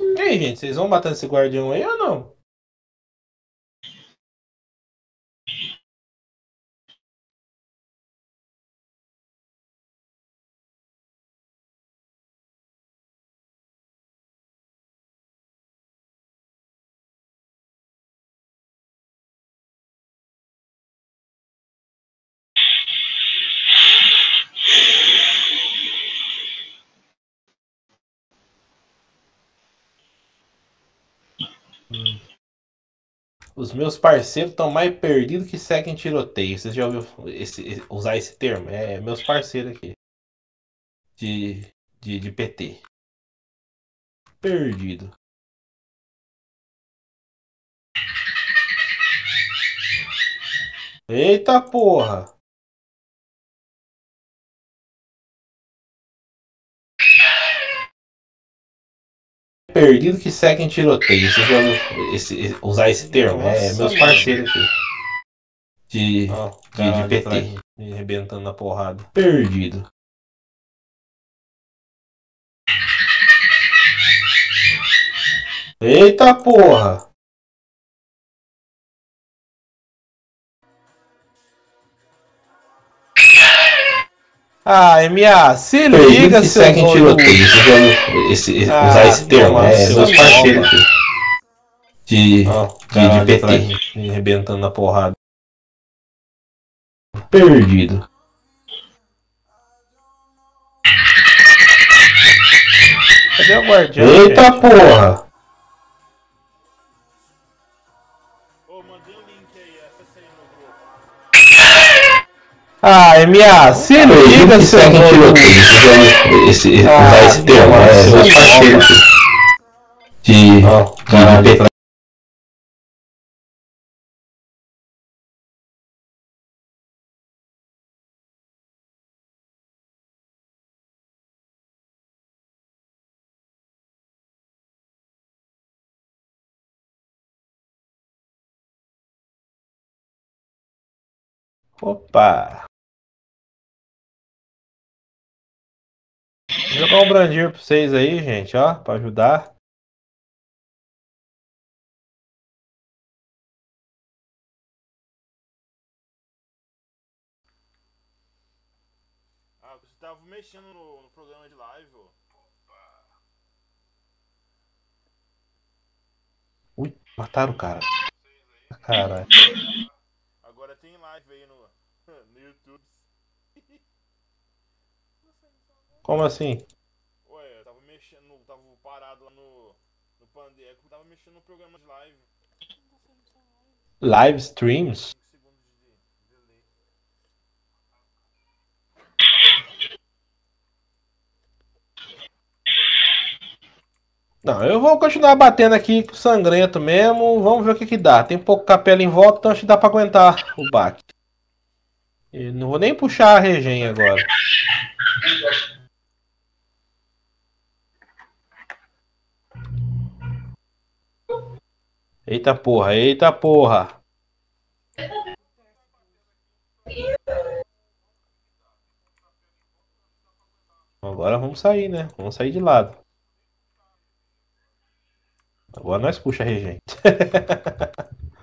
E aí, gente, vocês vão matar esse guardião aí ou não? Os meus parceiros estão mais perdidos que seguem tiroteio. Vocês já ouviram esse, usar esse termo? É meus parceiros aqui. De, de, de PT. Perdido. Eita porra! Perdido que segue em tiroteio. Ouviram esse, usar esse termo? é Nossa, meus mano. parceiros aqui. De, Ó, de, de PT. atrás, me arrebentando na porrada. Perdido. Eita porra! Ah, MA, se Perdido liga, seu segue em tiroteio. Esse, Ah, usar esse termo? toma É seu meus parceiros aqui. De, de, caralho, de PT. me arrebentando na porrada. Perdido. Cadê o guardião? Eita gente? porra! Ah, MA, se liga, seu tiroteio. Esse, esse- Ah, usar esse termo? É parceiros aqui. De, de, PT. Opa! Vou jogar um brandinho pra vocês aí, gente, ó, pra ajudar. Ah, você tava mexendo no, no programa de live, ô. Ui, mataram o cara. Caralho. Agora tem live aí no, no YouTube. Como assim? Ué, eu tava mexendo, tava parado lá no, no tava mexendo no programa de live. Live streams? 5 segundos de delay. Não, eu vou continuar batendo aqui com o sangrento mesmo. Vamos ver o que que dá. Tem pouco capela em volta, então acho que dá pra aguentar o baque. Não vou nem puxar a regen agora. Eita porra, eita porra. Agora vamos sair, né? Vamos sair de lado. Agora nós puxa a regente.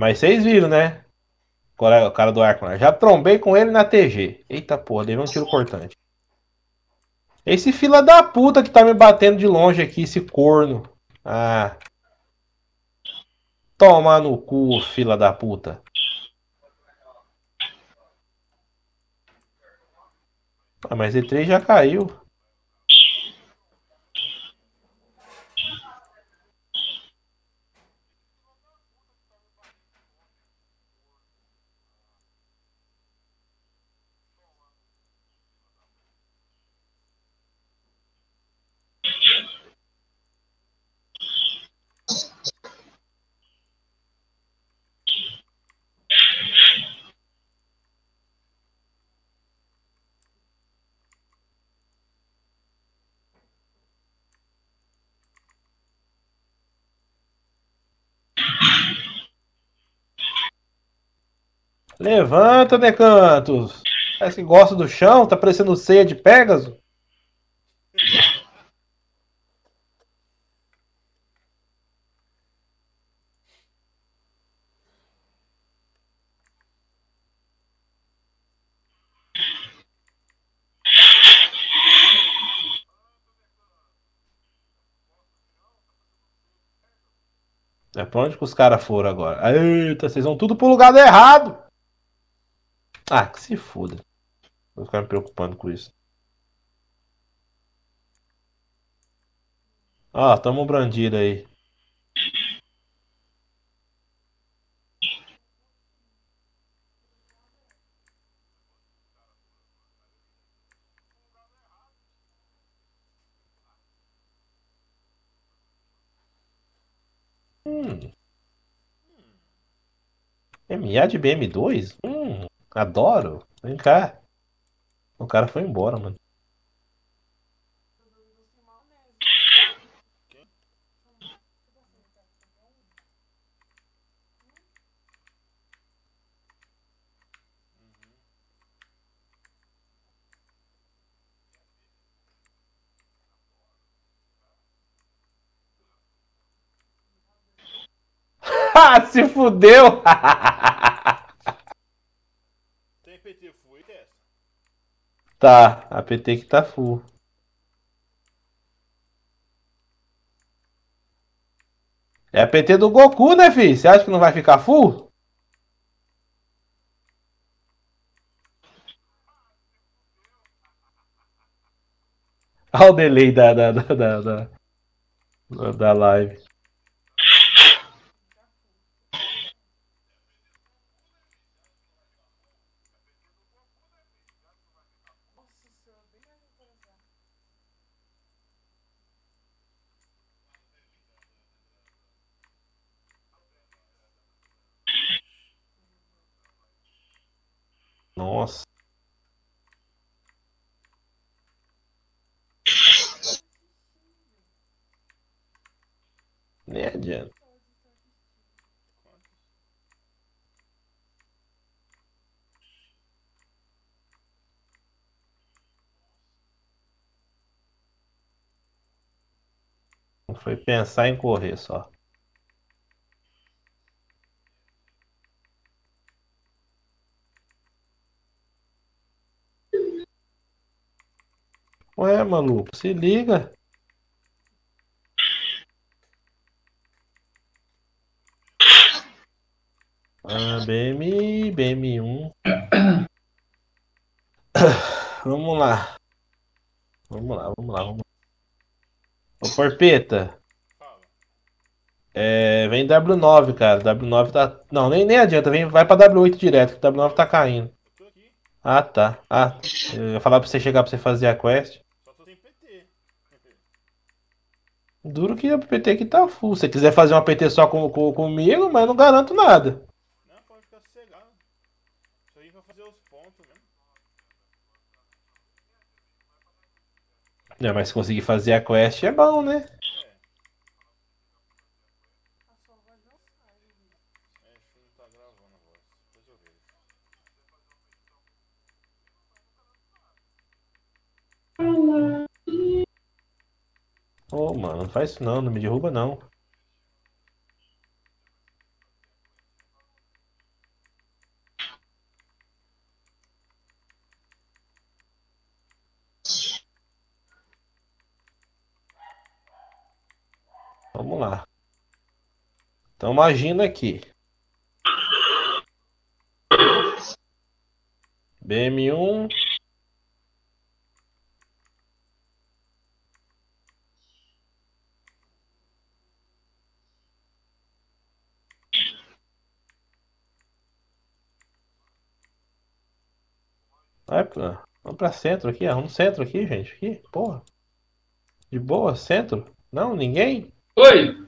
Mas vocês viram, né? É o cara do arco lá? Já trombei com ele na TG. Eita porra, dei um tiro cortante. Esse fila da puta que tá me batendo de longe aqui, esse corno. Ah. Toma no cu, fila da puta. Ah, mas E3 já caiu. Levanta, Decantos. Parece que gosta do chão, tá parecendo ceia de Pégaso. É pra onde que os caras foram agora? Eita, vocês vão tudo pro lugar errado. Ah, que se foda. Vou ficar me preocupando com isso. Ó, tamo brandido aí. Hum. MA de BM2? Hum, adoro. Vem cá. O cara foi embora, mano. Ah, se fudeu! Tem Tá, a PT que tá full. É a PT do Goku, né, filho? Você acha que não vai ficar full? Olha o delay da, da, da, da, da, da live. Nossa. Nem adianta. Foi pensar em correr só. Ué, maluco, se liga. Ah, BM, BM1. Vamos lá. Vamos lá, vamos lá, vamos lá. Ô, Porpeta, é, vem W9, cara. W9 tá. Não, nem, nem adianta, vem, vai pra W8 direto, que W9 tá caindo. Ah, tá. Ah, eu ia falar pra você chegar pra você fazer a quest. Só tô sem PT. Duro que a PT aqui tá full. Se você quiser fazer uma PT só com, com- comigo, mas não garanto nada. Não, pode ficar sossegado. Isso aí pra fazer os pontos mesmo. É, mas se conseguir fazer a quest é bom, né? É. É, acho que não tá gravando a voz. Depois eu vejo. Ô, mano, não faz isso não, não me derruba não. Vamos lá. Estamos agindo aqui. BM1. Vai pra, vamos pra centro aqui, arruma um centro aqui, gente. Aqui, porra. De boa, centro? Não, ninguém? Oi!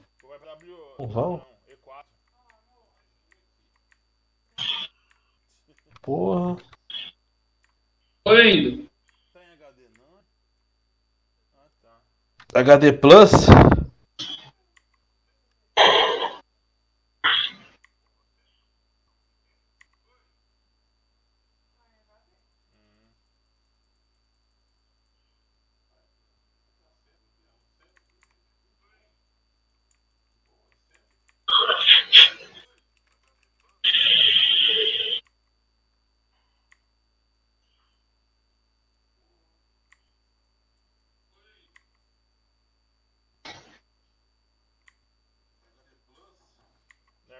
Não vão? Não, E4. Porra. Tô indo. Tá em HD não? Ah, tá. HD Plus?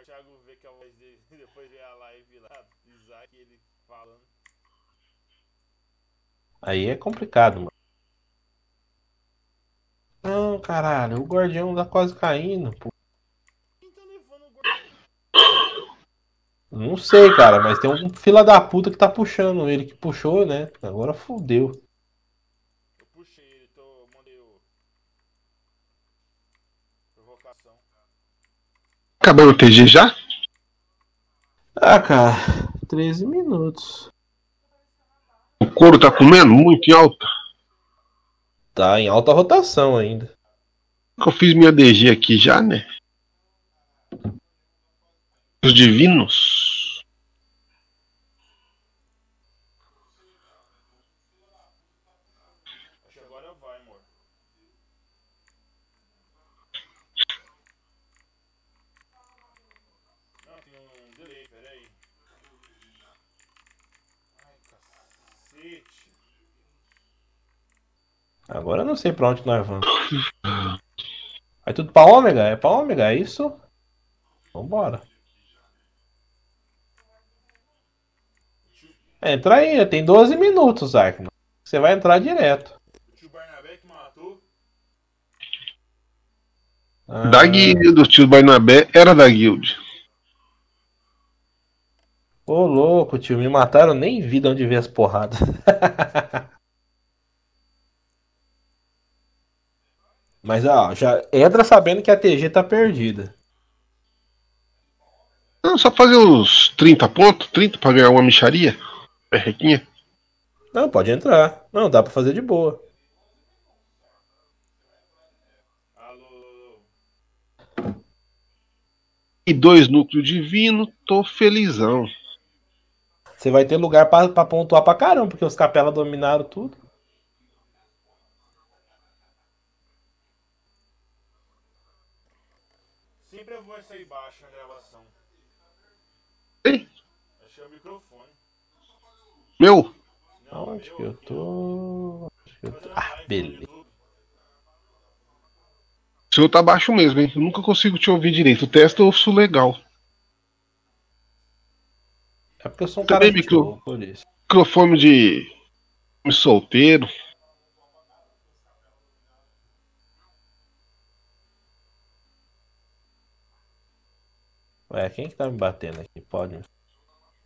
o Thiago vê que a voz dele, depois vê a live lá, Isaac, ele falando. Aí é complicado, mano. Não, caralho, o guardião tá quase caindo, pô. Tá? Não sei, cara, mas tem um fila da puta que tá puxando ele, que puxou, né? Agora fudeu. Eu puxei ele, tô, mandei o... Provocação. Acabou o TG já? Ah, cara, 13 minutos. O couro tá comendo muito em alta. Tá em alta rotação ainda. Eu fiz minha DG aqui já, né? Os divinos. Acho que agora vai, amor. Não, tem um delay, peraí. Ai, cacete. Agora eu não sei pra onde nós vamos. Vai tudo pra ômega? É pra ômega, é isso? Vambora. Entra aí, tem 12 minutos, Arkman. Você vai entrar direto. O tio Barnabé que matou. Ah, Da guilda do tio Barnabé era da guild. Ô louco, tio, me mataram, nem vi de onde veio as porradas. Mas ó, já entra sabendo que a TG tá perdida. Não, só fazer uns 30 pontos, 30 pra ganhar uma micharia. Perrequinha. Não, pode entrar. Não, dá pra fazer de boa. Alô, E dois núcleos divinos, tô felizão. Você vai ter lugar pra, pra pontuar pra caramba, porque os capela dominaram tudo. Sempre a voz sair baixa na gravação. Ei, Acho que é o microfone. meu, Não, Onde meu, que eu tô? Onde que eu tô? Ah, beleza. O seu tá baixo mesmo, hein? Eu nunca consigo te ouvir direito. O teste eu ouço legal. É porque eu sou um Também cara de micro-. Microfone de solteiro. Ué, quem que tá me batendo aqui? Pode.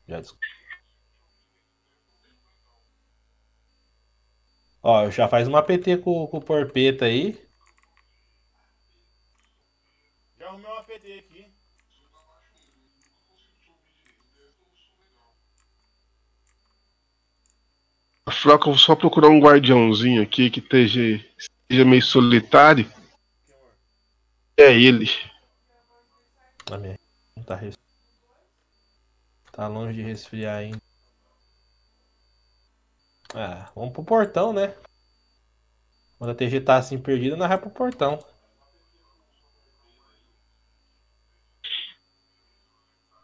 Já desculpa. Ó, já faz uma PT com, com o Porpeta aí. Já arrumei um APT aqui. A Froca, eu vou só procurar um guardiãozinho aqui que esteja, esteja meio solitário. É ele. A minha não tá res... Tá longe de resfriar ainda. Ah, vamos pro portão, né? Quando a TG tá assim perdida, nós vai pro portão.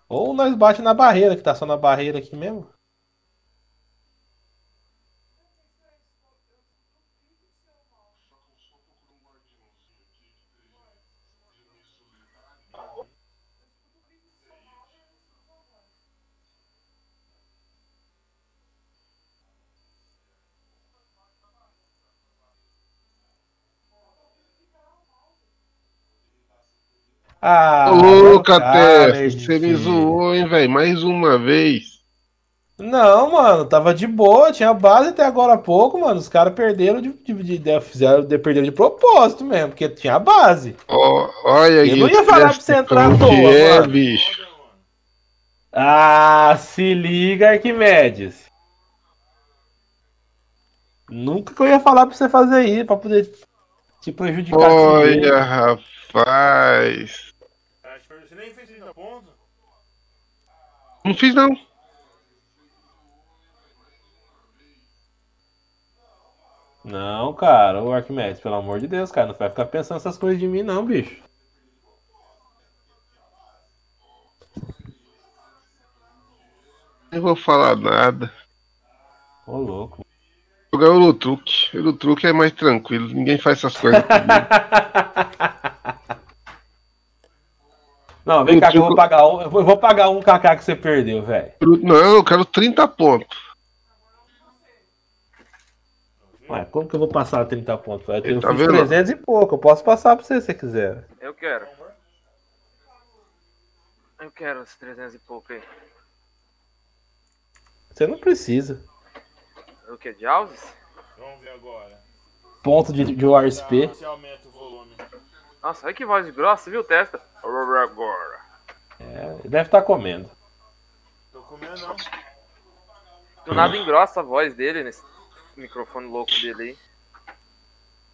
Ou nós bate na barreira, que tá só na barreira aqui mesmo. Ah, Ô, Catef, você me zoou, hein, velho? Mais uma vez. Não, mano, tava de boa, tinha base até agora há pouco, mano. Os caras perderam de, de, de- fizeram de perderam de propósito mesmo, porque tinha base. Ó, olha aí. Eu não ia falar pra você entrar à toa, É, mano. bicho. Ah, se liga, Arquimedes. Nunca que eu ia falar pra você fazer isso, pra poder te prejudicar. jeito. Olha, rapaz. Acho que Você nem fez 30 pontos? Não fiz, não. Não, cara, o Arquimedes, pelo amor de Deus, cara, não vai ficar pensando essas coisas de mim, não, bicho. Nem vou falar nada. Ô, louco. Jogar Eurotruque. Eurotruque é mais tranquilo. Ninguém faz essas coisas comigo. Não, vem Eu cá que eu vou pagar um. Eu vou, pagar um KK que você perdeu, velho. Não, eu quero 30 pontos. Ué, como que eu vou passar 30 pontos? Eu Tá fiz vendo? 300 e pouco. Eu posso passar pra você se você quiser. Eu quero. Eu quero os 300 e pouco aí. Você não precisa. O que? De houses? Vamos ver agora. Ponto de, de ORSP. Você aumenta o volume. Nossa, olha que voz grossa, viu, testa? Agora. É, ele deve estar comendo. Tô comendo não. Do nada engrossa a voz dele nesse microfone louco dele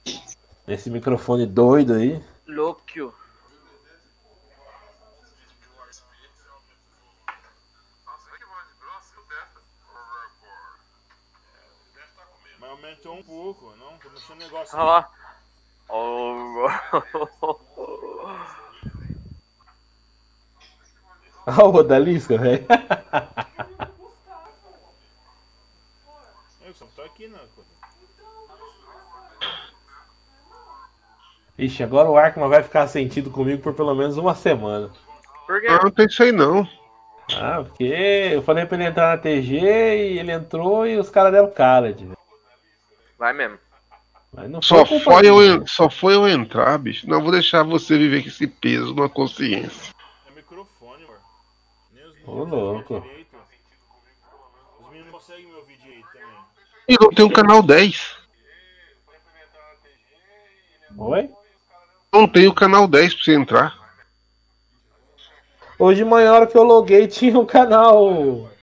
aí. Esse microfone doido aí. Louco. Mas aumentou um pouco, não? Mexendo no negócio Olha lá. Oh. Olha o Odalisca, velho. Eu só tô aqui, não. coisa. Ixi, agora o Arkman vai ficar sentido comigo por pelo menos uma semana. Por quê? Ah, não tem isso aí não. Ah, porque eu falei pra ele entrar na TG e ele entrou e os caras deram cara, de. Vai mesmo. Só foi, eu, só foi eu entrar, bicho. Não vou deixar você viver com esse peso na consciência. É microfone, amor. Nem os Ô, louco. Os meninos não conseguem me ouvir direito também. E não tem um canal 10. Oi? Não tem o canal 10 pra você entrar. Hoje de manhã, a hora que eu loguei, tinha um canal